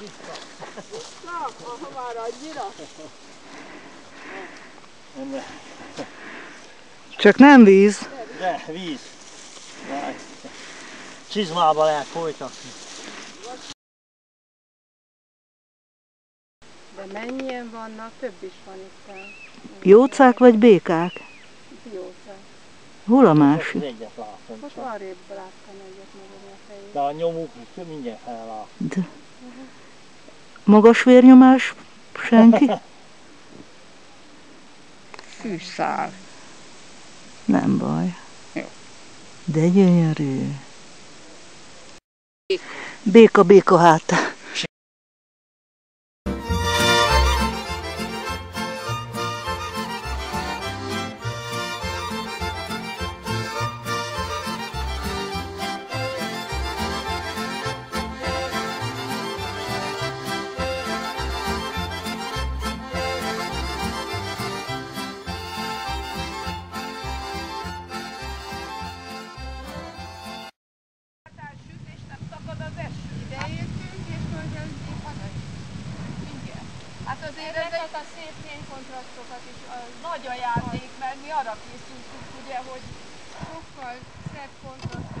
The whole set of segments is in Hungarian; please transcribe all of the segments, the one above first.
Vissza? Aha, már annyira? Csak nem víz. De, víz. De. Csizmába lehet folytatni. De mennyien vannak? Több is van itt. El. Jócák vagy békák? Jócák. Hol a másik? Most arrébb láttam egyet magamra. De a nyomuk mindjárt fellát. De. Magas vérnyomás? Senki? Fűszál. Nem baj. Jó. De gyönyörű. Béka, béka hát. Azért ezek a szép fénykontrasztokat is nagy ajándék, mert mi arra készültünk, ugye, hogy sokkal szebb kontrasztok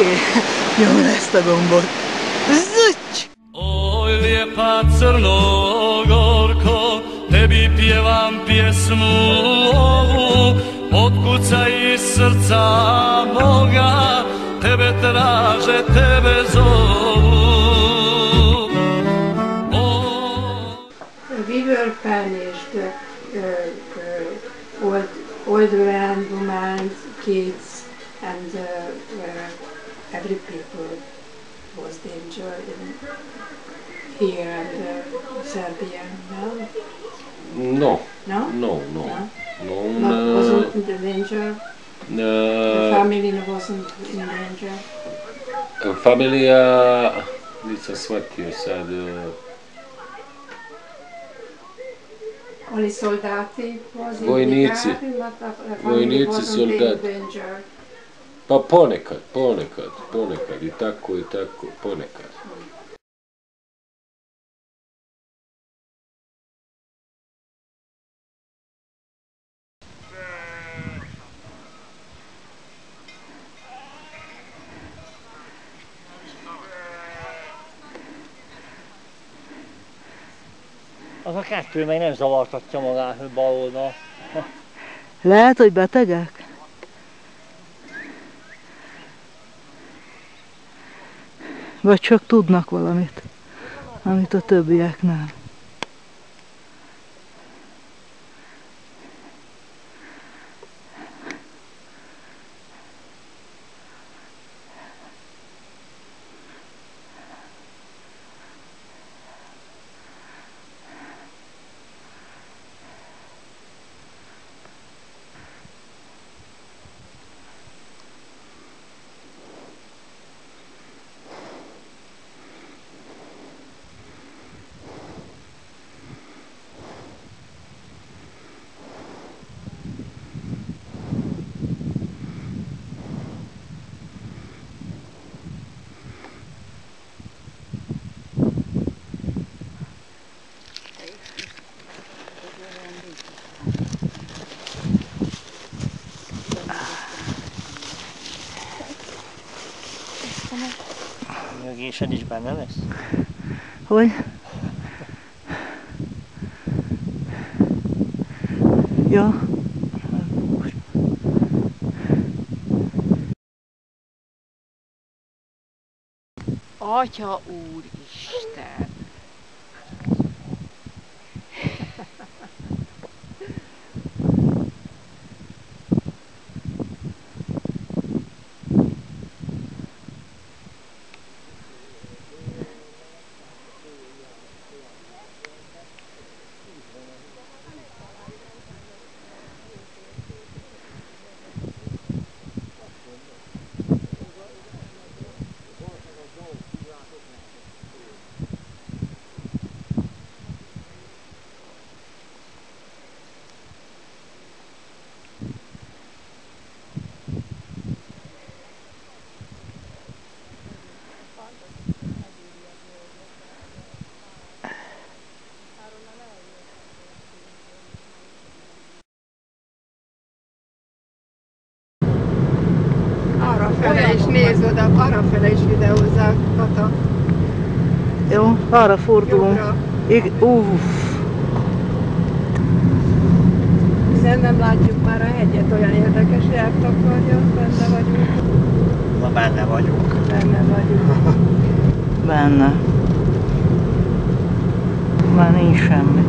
Oké, okay. nyomd le ezt a gombot. Zücs! Oj lijepa Crnogorko, tebi pjevam pjesmu ovu, otkucaj iz srca moga, tebe traže, tebe zovu. Uh, uh, old, old man, women, kids, and uh, uh, every people was danger in here and Serbia now? No. No? No, no. no? Non, Not, eh, wasn't in the danger? Eh, the family wasn't in danger? A family, uh, this is what you said. Uh, Con soldati, voi inizi, voi inizi soldati. Pa ponekad, ponekad, ponekad, i tako, i tako, ponekad. Az a kettő meg nem zavartatja magát, hogy bal oldal. Lehet, hogy betegek? Vagy csak tudnak valamit, amit a többiek nem. Nyögésed is benne lesz? Hogy? Ja. Atya úristen! Arra fele is néz oda, arra fele is videózzák, Kata. Jó, arra fordulunk. Jobbra. Ig- Uff, Hiszen nem látjuk már a hegyet, olyan érdekes eltakarja, benne vagyunk, Ma benne vagyunk. benne vagyunk. benne. Már nincs semmi.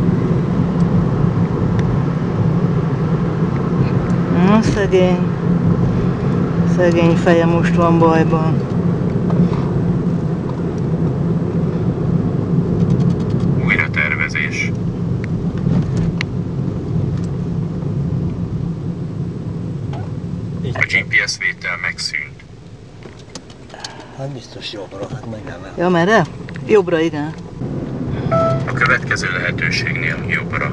Na, szegény. Szegény feje most van bajban. Biztos jobbra, hát meg nem. Ja, merre? Jobbra, igen. A következő lehetőségnél jobbra.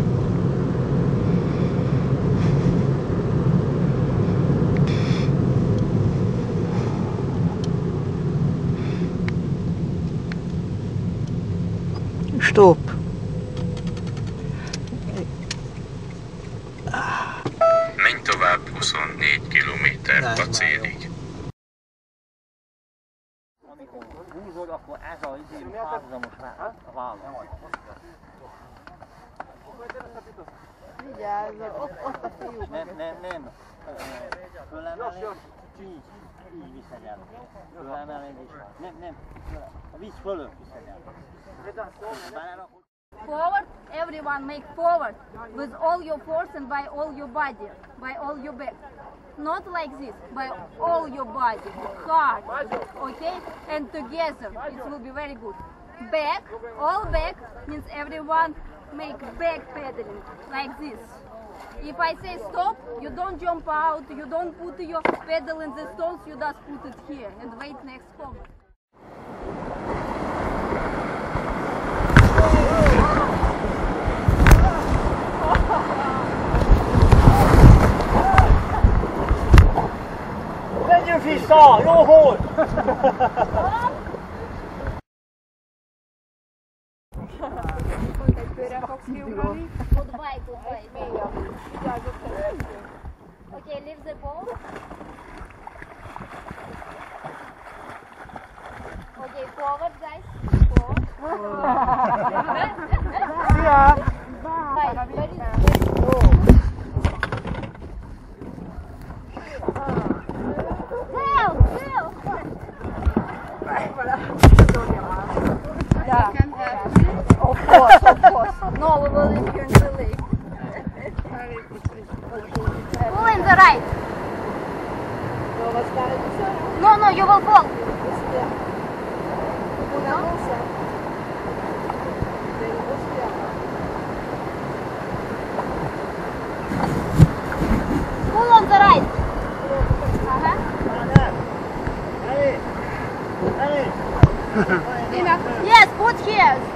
Stop. Menj tovább 24 km a célig. Forward, everyone make forward with all your force and by all your body, by all your back. Not like this, by all your body, hard, okay? And together, it will be very good. Back, all back means everyone make back pedaling, like this. If I say stop, you don't jump out, you don't put your pedal in the stones, you just put it here and wait next corner. Menjünk vissza! Jó volt! Goodbye, Yes, put here.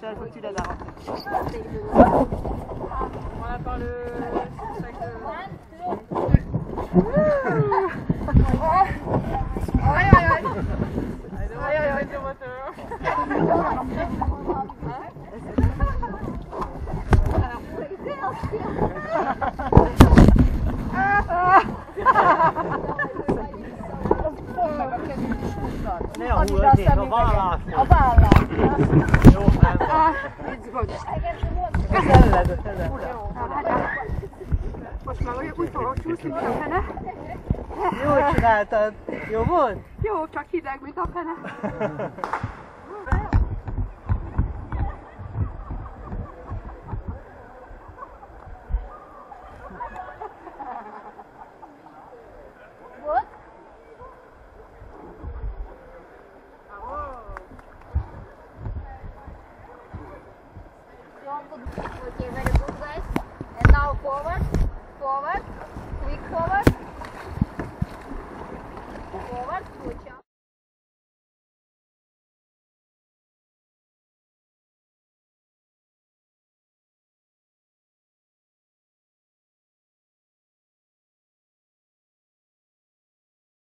Ça, il que. Voilà par le. Ne a hullnék a vállás. A vállát. Jó, nem. Get the water. Közeled, közeled. Most már úgy fogok csúszni, mint a fene. Jól csináltad. Jó volt? Jó, csak hideg, mint a fene.